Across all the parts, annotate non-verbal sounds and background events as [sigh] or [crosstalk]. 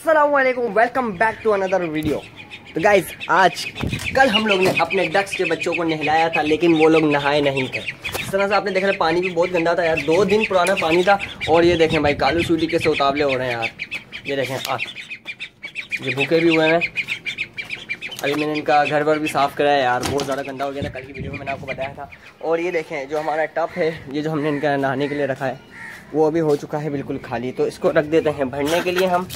Aslam welcome back to another video तो guys आज कल हम लोग ने अपने डक्स के बच्चों को नहलाया था, लेकिन वो लोग नहाए नहीं थे। इस तरह से आपने देखा पानी भी बहुत गंदा था यार। दो दिन पुराना पानी था, और ये देखें भाई, कालू सूटी कैसे उतावले हो रहे हैं यार। ये देखें, आ। ये भूखे भी हुए हैं। अभी मैंने इनका घर पर भी साफ़ कराया यार। बहुत ज़्यादा गंदा हो गया था। कल की वीडियो में मैंने आपको बताया था। और ये देखें, जो हमारा टप है, ये जो हमने इनका नहाने के लिए रखा है, वो अभी हो चुका है बिल्कुल खाली। तो इसको रख देते हैं। भरने के लिए हम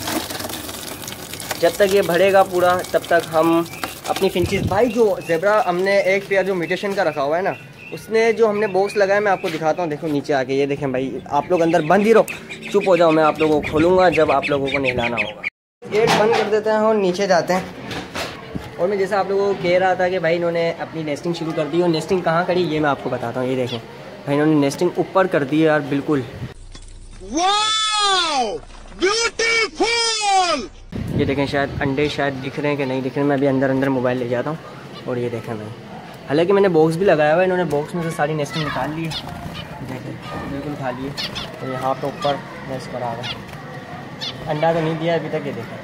जब तक ये भरेगा पूरा, तब तक हम अपनी फिंचिस भाई जो जेबरा हमने एक पेयर जो म्यूटेशन का रखा हुआ है ना, उसने जो हमने बॉक्स लगाया मैं आपको दिखाता हूँ। देखो नीचे आके, ये देखें भाई, आप लोग अंदर बंद ही रहो। चुप हो जाओ, मैं आप लोगों को खोलूँगा जब आप लोगों को नहलाना होगा। गेट बंद कर देते हैं और नीचे जाते हैं। और मैं जैसा आप लोगों को कह रहा था कि भाई इन्होंने अपनी नेस्टिंग शुरू कर दी, और नेस्टिंग कहाँ करी, ये मैं आपको बताता हूँ। ये देखें, भाई इन्होंने नेस्टिंग ऊपर कर दी यार, बिल्कुल। ब्यूटीफुल ये देखें, शायद अंडे शायद दिख रहे हैं कि नहीं दिख रहे हैं। मैं अभी अंदर अंदर मोबाइल ले जाता हूँ और ये देखें भाई। हालाँकि मैंने बॉक्स भी लगाया हुआ है, इन्होंने बॉक्स में से सारी नेस्टिंग निकाल ली है। देखें, बिल्कुल खाली है और यहाँ पे ऊपर नेस्ट करा हुआ है। अंडा तो नहीं दिया अभी तक, ये देखें।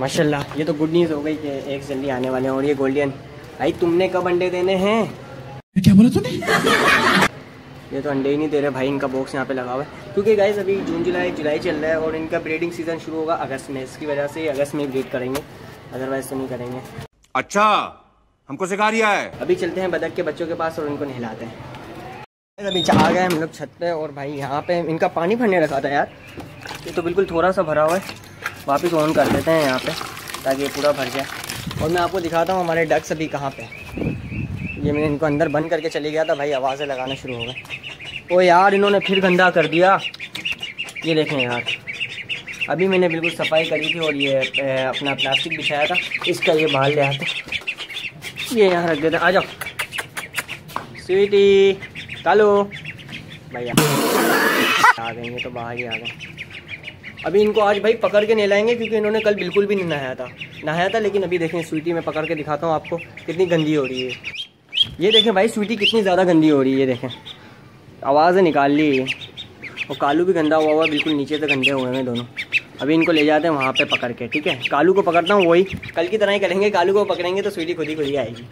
माशाल्लाह, ये तो गुड न्यूज़ हो गई कि एक जल्दी आने वाले हैं और ये गोल्डियन भाई, तुमने कब अंडे देने हैं? क्या बोला तूने? ये तो अंडे ही नहीं दे रहे भाई इनका बॉक्स यहाँ पे लगा हुआ है। क्योंकि गाइज़ अभी जून जुलाई जुलाई चल रहा है और इनका ब्रीडिंग सीज़न शुरू होगा अगस्त में। इसकी वजह से अगस्त में ब्रीड करेंगे। अदरवाइज़ तो नहीं करेंगे। अच्छा हमको सिखा रिया है। अभी चलते हैं बदक के बच्चों के पास और उनको नहलाते हैं। अभी आ गए हम लोग छत पे और भाई यहाँ पे इनका पानी भरने रखा था यार। ये तो बिल्कुल थोड़ा सा भरा हुआ है। वापस ऑन कर देते हैं यहाँ पे ताकि ये पूरा भर जाए। और मैं आपको दिखाता हूँ हमारे डक्स अभी कहाँ पे ये मैंने इनको अंदर बंद करके चले गया था, भाई आवाज़ें लगाना शुरू हो गए। ओ यार, इन्होंने फिर गंदा कर दिया। ये देखें यार, अभी मैंने बिल्कुल सफ़ाई करी थी और ये अपना प्लास्टिक बिछाया था, इसका ये बाहर ले आते। ये यहाँ रख देते, आ जाओ। स्वीटी कालो भैया, आ गए, ये तो बाहर ही आ गए। अभी इनको आज भाई पकड़ के नहलाएँगे क्योंकि इन्होंने कल बिल्कुल भी नहीं नहाया था। नहाया था, लेकिन अभी देखें, स्वीटी में पकड़ के दिखाता हूँ आपको, कितनी गंदी हो रही है। ये देखें भाई स्वीटी कितनी ज़्यादा गंदी हो रही है, ये देखें। आवाज़ें निकाल ली। है और कालू भी गंदा हुआ हुआ है, बिल्कुल नीचे से गंदे हुए हैं दोनों। अभी इनको ले जाते हैं वहाँ पे पकड़ के, ठीक है? कालू को पकड़ता हूँ वही। कल की तरह ही करेंगे, कालू को पकड़ेंगे तो स्वीटी खुद ही खुद ही आएगी।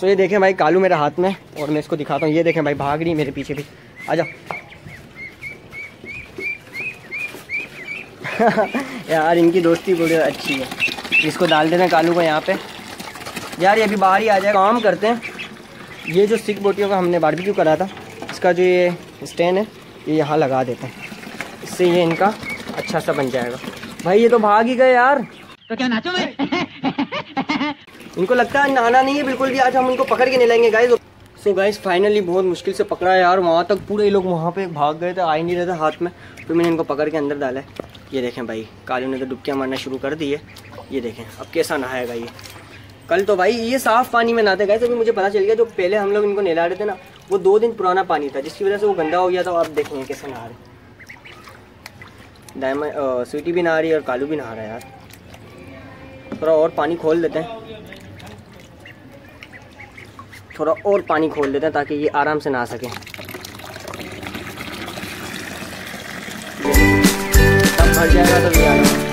सो ये देखें भाई, कालू मेरे हाथ में, और मैं इसको दिखाता हूँ। ये देखें भाई, भाग रही मेरे पीछे भी। आ जाओ [laughs] यार, इनकी दोस्ती बड़ी अच्छी है। इसको डाल हैं कालू को यहाँ पे। यार ये अभी बाहर ही आ जाए काम करते हैं। ये जो सिक बोटियों का हमने बारबेक्यू करा था इसका जो ये स्टैंड है ये यहाँ लगा देते हैं। इससे ये इनका अच्छा सा बन जाएगा। भाई ये तो भाग ही गए यार। तो क्या नाचो मैं? [laughs] इनको लगता है नहाना नहीं है बिल्कुल भी आज हम इनको पकड़ के नहीं लेंगे गाइस सो गाइज़ फाइनली बहुत मुश्किल से पकड़ा है यार वहाँ तक पूरे लोग वहाँ पे भाग गए थे आ ही नहीं रहे थे हाथ में। फिर मैंने इनको पकड़ के अंदर डाला है। ये देखें भाई कालू ने तो डुबकियाँ मारना शुरू कर दी है। ये देखें अब कैसा नहाएगा ये? कल तो भाई ये साफ़ पानी में नहाते गए अभी मुझे पता चल गया, जो पहले हम लोग इनको नहला रहे थे ना, वो दो दिन पुराना पानी था, जिसकी वजह से वो गंदा हो गया था आप देखेंगे कैसे नहा रहे डायमंड स्वीटी भी नहा रही है और कालू भी नहा रहा है यार। थोड़ा और पानी खोल देते हैं। थोड़ा और पानी खोल देते हैं ताकि ये आराम से नहा सकें। तब भर जाएगा तो ये आराम।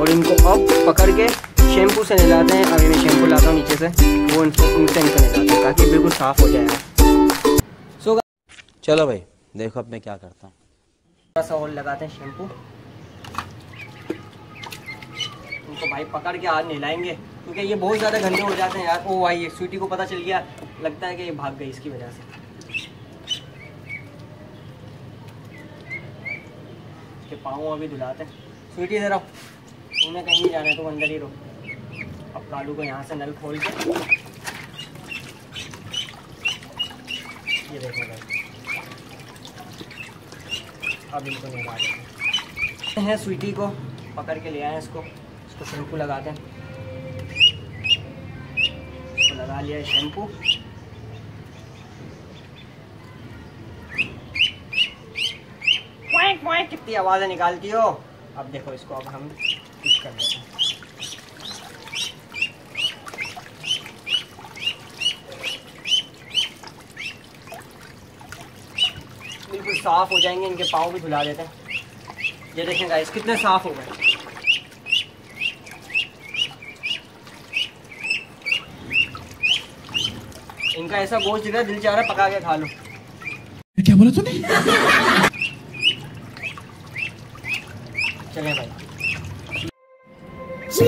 और इनको अब पकड़ के शैम्पू से नहलाते हैं। अभी मैं शैम्पू लाता हूँ नीचे से वो इनको उनसे इनको नहलाते हैं ताकि बिल्कुल साफ़ हो जाएगा सो चलो भाई देखो अब मैं क्या करता हूँ। थोड़ा सा और लगाते हैं शैम्पू। उनको भाई पकड़ के आज नहलाएँगे क्योंकि ये बहुत ज़्यादा गंदे हो जाते हैं यार। ओ भाई ये स्वीटी को पता चल गया लगता है कि ये भाग गई इसकी वजह से। इसके पाँव अभी धुलाते हैं। स्वीटी आओ। उन्हें कहीं नहीं जाना तुम अंदर ही रहो अब कालू को यहाँ से नल खोल के ये देखो अब इनको नहला देते हैं। स्वीटी को, पकड़ के ले आए इसको। इसको शैम्पू लगाते हैं। इसको लगा लिया है शैम्पू। कितनी आवाज़ें निकालती हो। अब देखो इसको, अब हम कर देते हैं। बिल्कुल साफ़ हो जाएँगे इनके पाँव भी धुला देते हैं। ये देखें गाइस कितने साफ़ हो गए। इनका ऐसा गोश्त दिख दिल चाह रहा है पका के खा लो। क्या बोला तूने? चले भाई। सो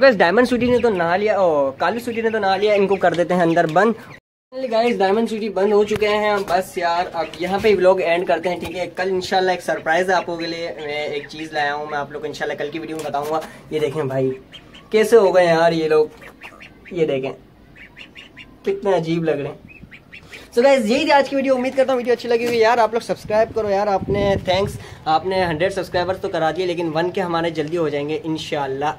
गाइस डायमंड सूटी ने तो नहा लिया ओ कालू सिटी ने तो नहा लिया, इनको कर देते हैं अंदर बंद। गाइस डायमंड सिटी बंद हो चुके हैं बस यार, अब यहाँ पे व्लॉग एंड करते हैं, ठीक है? कल इंशाल्लाह एक सरप्राइज़ है आप लोगों के लिए। मैं एक चीज़ लाया हूँ, मैं आप लोग को इंशाल्लाह कल की वीडियो में बताऊँगा। ये देखें भाई, कैसे हो गए यार ये लोग? ये देखें, कितने अजीब लग रहे हैं। सो गाइस यही थी आज की वीडियो उम्मीद करता हूँ वीडियो अच्छी लगी हुई यार, आप लोग सब्सक्राइब करो यार, आपने थैंक्स आपने हंड्रेड सब्सक्राइबर्स तो करा दिए, लेकिन वन के हमारे जल्दी हो जाएँगे इनशाला